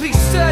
please stay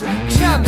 Can't